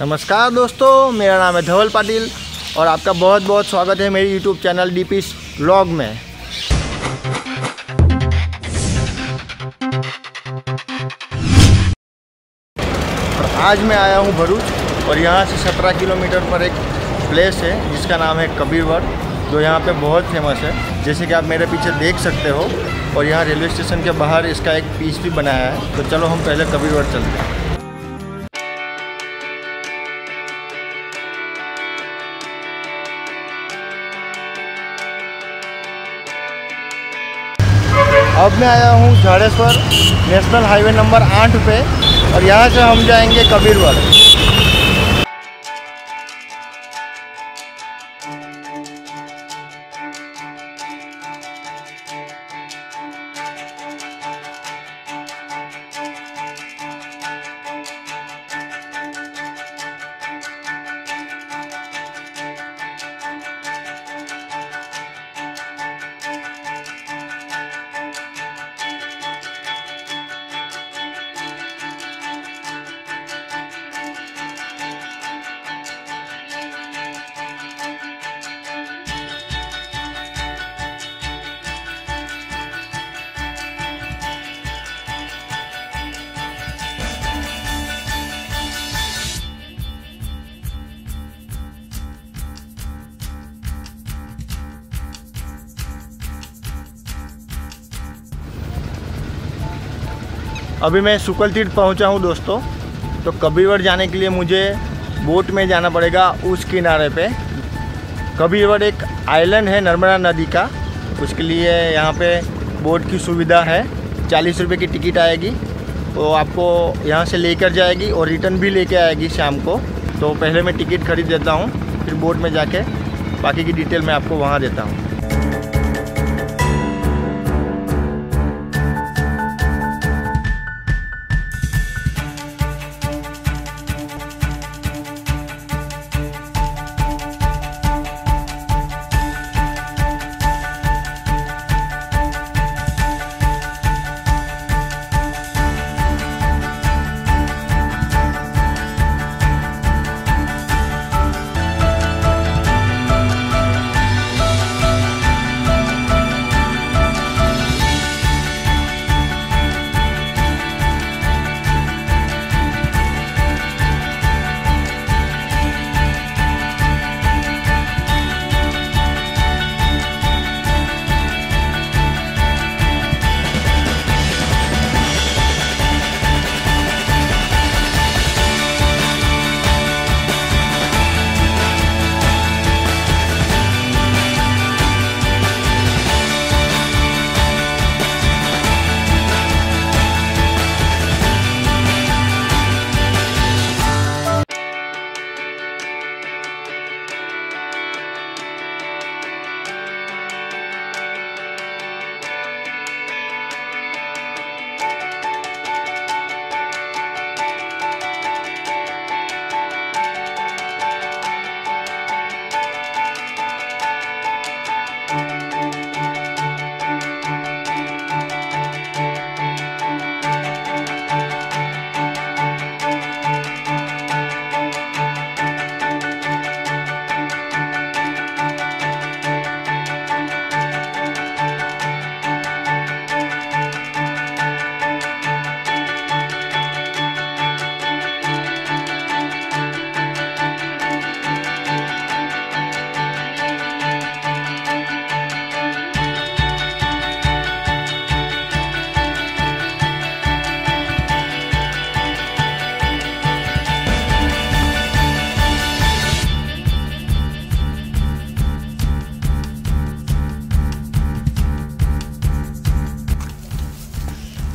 नमस्कार दोस्तों, मेरा नाम है धवल पाटिल और आपका बहुत बहुत स्वागत है मेरी YouTube channel D P vlog में। आज मैं आया हूँ भरूच और यहाँ से 17 किलोमीटर पर एक प्लेस है, जिसका नाम है कबीरवर जो यहाँ पे बहुत फ़ेमस है। जैसे कि आप मेरे पीछे देख सकते हो और यहाँ रेलवे स्टेशन के बाहर इसका एक पीस भी बनाया है। तो चलो हम पहले कबीरवर चलते हैं। अब मैं आया हूँ झाड़ेश्वर नेशनल हाईवे नंबर आठ पे और यहाँ से हम जाएँगे कबीरवर अभी मैं सुकल तीर्थ पहुँचा हूँ दोस्तों तो कबीरवर जाने के लिए मुझे बोट में जाना पड़ेगा उस किनारे पे। कबीरवर एक आइलैंड है नर्मदा नदी का, उसके लिए यहाँ पे बोट की सुविधा है। चालीस रुपये की टिकट आएगी तो आपको यहाँ से लेकर जाएगी और रिटर्न भी लेके आएगी शाम को। तो पहले मैं टिकट खरीद देता हूँ, फिर बोट में जाके बाकी की डिटेल मैं आपको वहाँ देता हूँ।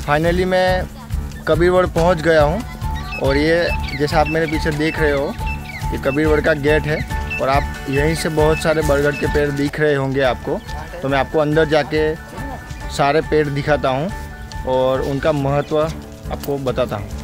फाइनली मैं कबीर वर्ड पहुँच गया हूँ और ये जैसा आप मेरे पीछे देख रहे हो, ये कबीरवर का गेट है और आप यहीं से बहुत सारे बरगद के पेड़ दिख रहे होंगे आपको। तो मैं आपको अंदर जाके सारे पेड़ दिखाता हूँ और उनका महत्व आपको बताता हूँ।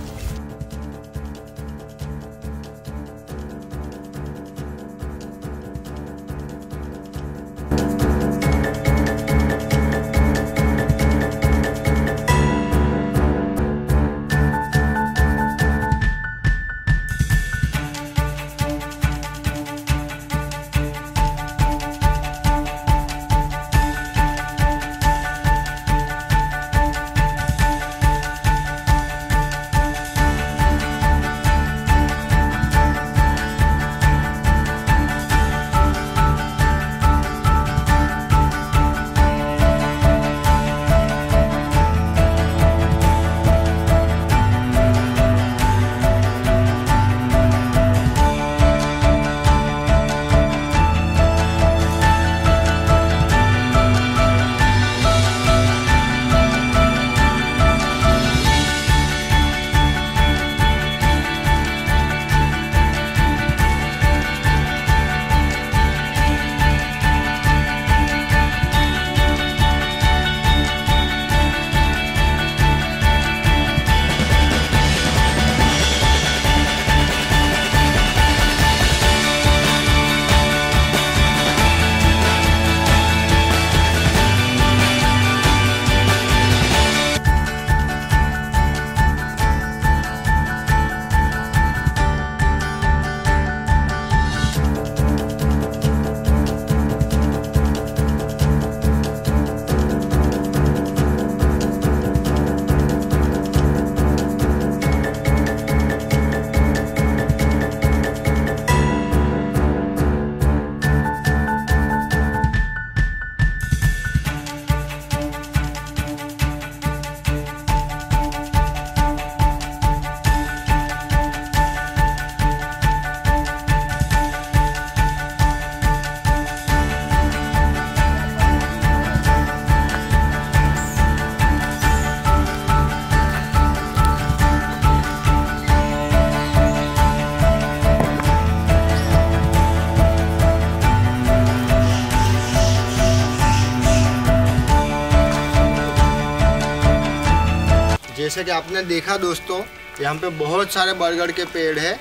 जैसे कि आपने देखा दोस्तों, यहाँ पे बहुत सारे बरगद के पेड़ है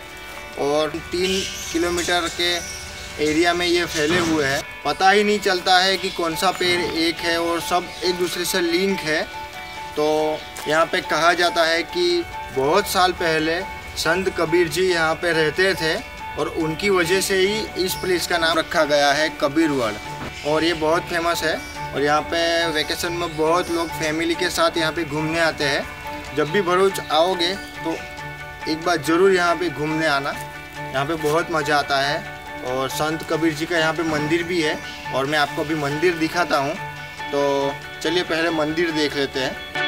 और तीन किलोमीटर के एरिया में ये फैले हुए हैं। पता ही नहीं चलता है कि कौन सा पेड़ एक है और सब एक दूसरे से लिंक है। तो यहाँ पे कहा जाता है कि बहुत साल पहले संत कबीर जी यहाँ पे रहते थे और उनकी वजह से ही इस प्लेस का नाम रखा गया है कबीरवड़। और ये बहुत फ़ेमस है और यहाँ पे वेकेशन में बहुत लोग फैमिली के साथ यहाँ पे घूमने आते हैं। जब भी भरूच आओगे तो एक बार ज़रूर यहाँ पे घूमने आना। यहाँ पे बहुत मज़ा आता है और संत कबीर जी का यहाँ पे मंदिर भी है और मैं आपको अभी मंदिर दिखाता हूँ। तो चलिए पहले मंदिर देख लेते हैं।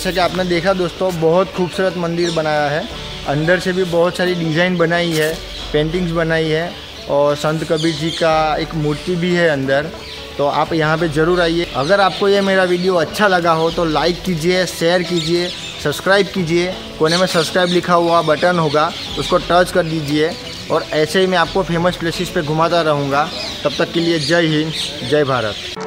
जैसा कि आपने देखा दोस्तों, बहुत खूबसूरत मंदिर बनाया है। अंदर से भी बहुत सारी डिज़ाइन बनाई है पेंटिंग्स बनाई है, और संत कबीर जी का एक मूर्ति भी है अंदर। तो आप यहाँ पे ज़रूर आइए। अगर आपको ये मेरा वीडियो अच्छा लगा हो तो लाइक कीजिए शेयर कीजिए सब्सक्राइब कीजिए। कोने में सब्सक्राइब लिखा हुआ बटन होगा, उसको टच कर दीजिए। और ऐसे ही मैं आपको फ़ेमस प्लेसेस पे घुमाता रहूँगा। तब तक के लिए जय हिंद, जय भारत।